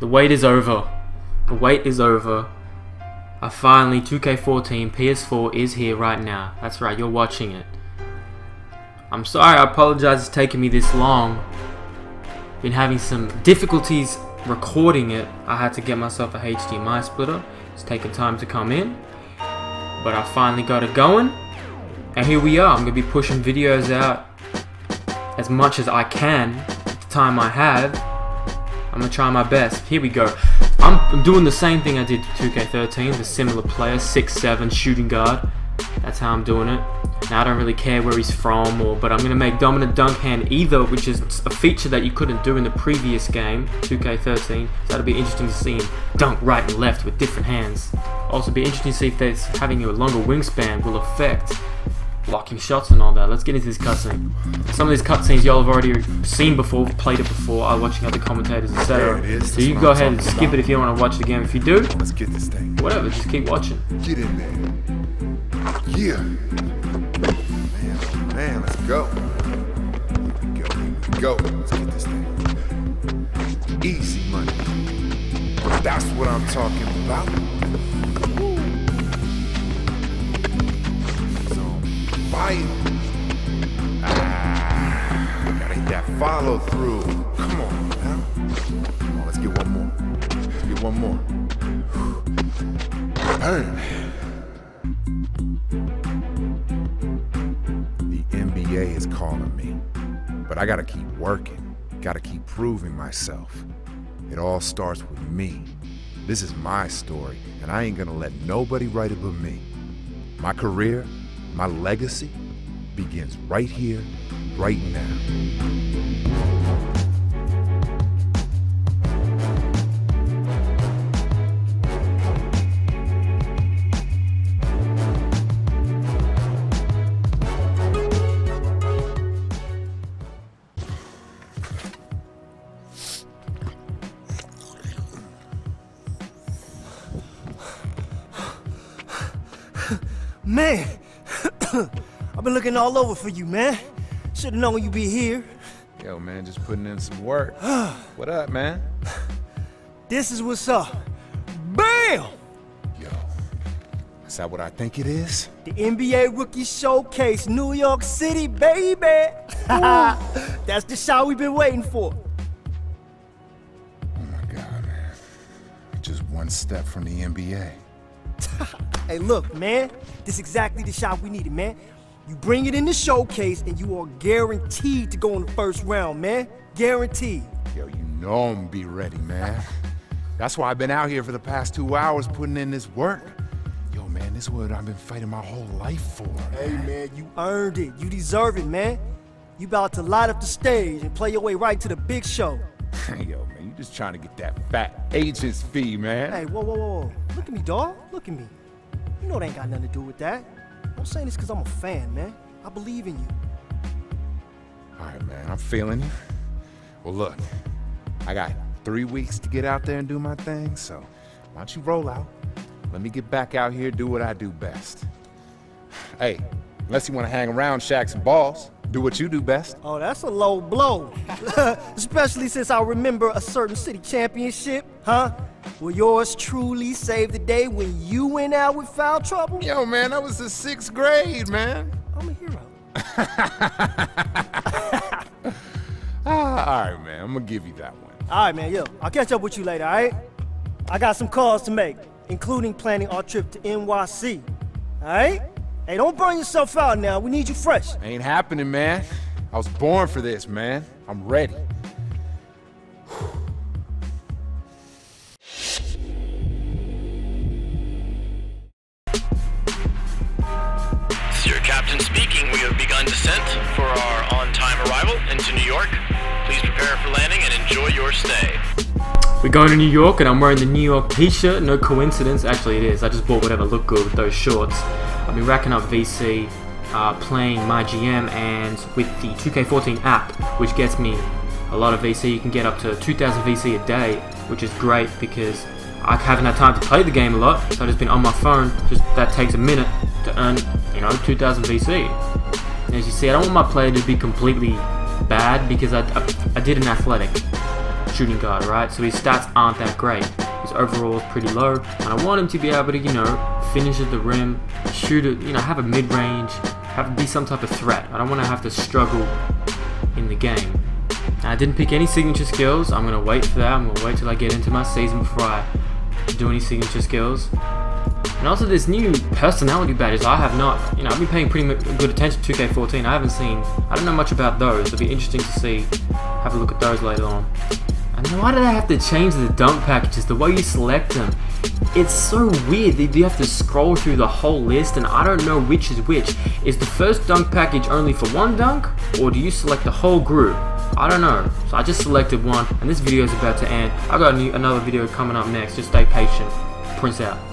The wait is over. The wait is over. I finally 2K14 PS4 is here right now. That's right, you're watching it. I'm sorry, I apologize it's taking me this long. Been having some difficulties recording it. I had to get myself a HDMI splitter. It's taken time to come in. But I finally got it going. And here we are. I'm going to be pushing videos out as much as I can the time I have. I'm to try my best. Here we go. I'm doing the same thing I did to 2K13, the similar player, 6'7 shooting guard. That's how I'm doing it. Now I don't really care where he's from, or but I'm gonna make dominant dunk hand either, which is a feature that you couldn't do in the previous game, 2K13. So that'll be interesting to see him dunk right and left with different hands. Also be interesting to see if there's having a longer wingspan will affect blocking shots and all that. Let's get into this cutscene. Some of these cutscenes y'all have already seen before, played it before, are watching other commentators, etc. So you go ahead and skip about. it if you don't want to watch the game. If you do, let's get this thing. Whatever, just keep watching. Get in there. Yeah. Man, man, let's go. Here we go. Here we go. Let's get this thing. Easy money. That's what I'm talking about. Ah, gotta hit that follow through. Come on, now. Come on, let's get one more. Let's get one more. Burn. The NBA is calling me, but I gotta keep working. Gotta keep proving myself. It all starts with me. This is my story, and I ain't gonna let nobody write it but me. My career, my legacy begins right here, right now. Man, I've been looking all over for you, man. Should've known you'd be here. Yo, man, just putting in some work. what up, man? This is what's up. BAM! Yo, is that what I think it is? The NBA Rookie Showcase, New York City, baby! That's the shot we've been waiting for. Oh my God, man. Just one step from the NBA. hey, look, man. This is exactly the shot we needed, man. You bring it in the showcase, and you are guaranteed to go in the first round, man. Guaranteed. Yo, you know I'm be ready, man. That's why I've been out here for the past two hours putting in this work. Yo, man, this is what I've been fighting my whole life for. Hey, man, you earned it. You deserve it, man. You about to light up the stage and play your way right to the big show. Yo, man, you just trying to get that fat agent's fee, man. Hey, whoa, whoa, whoa. Look at me, dog. Look at me. You know it ain't got nothing to do with that. I'm saying this because I'm a fan, man. I believe in you. All right, man. I'm feeling you. Well, look. I got three weeks to get out there and do my thing, so why don't you roll out? Let me get back out here do what I do best. Hey, unless you want to hang around shacks and balls, do what you do best. Oh, that's a low blow. Especially since I remember a certain city championship, huh? Well, yours truly saved the day when you went out with foul trouble? Yo, man, that was the sixth grade, man. I'm a hero. ah, all right, man. I'm gonna give you that one. All right, man. Yo, I'll catch up with you later, all right? I got some calls to make, including planning our trip to NYC. All right? Hey, don't burn yourself out now. We need you fresh. Ain't happening, man. I was born for this, man. I'm ready. Captain speaking. We have begun descent for our on-time arrival into New York. Please prepare for landing and enjoy your stay. We're going to New York and I'm wearing the New York t-shirt. No coincidence. Actually, it is. I just bought whatever looked good with those shorts. I've been racking up VC, uh, playing my GM, and with the 2K14 app, which gets me a lot of VC. You can get up to 2,000 VC a day, which is great because I haven't had time to play the game a lot, so I've just been on my phone. Just that takes a minute to earn, you know, 2,000 VC. as you see, I don't want my player to be completely bad because I, I, I did an athletic. Shooting guard, right? So his stats aren't that great. His overall is pretty low, and I want him to be able to, you know, finish at the rim, shoot it, you know, have a mid-range, have be some type of threat. I don't want to have to struggle in the game. I didn't pick any signature skills. I'm gonna wait for that. I'm gonna wait till I get into my season before I do any signature skills. And also there's new personality badges I have not, you know, I've been paying pretty good attention to 2K14. I haven't seen, I don't know much about those. It'll be interesting to see, have a look at those later on. And why do they have to change the dunk packages, the way you select them? It's so weird that you have to scroll through the whole list and I don't know which is which. Is the first dunk package only for one dunk or do you select the whole group? I don't know. So I just selected one and this video is about to end. I got new, another video coming up next. Just stay patient. Prince out.